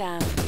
down.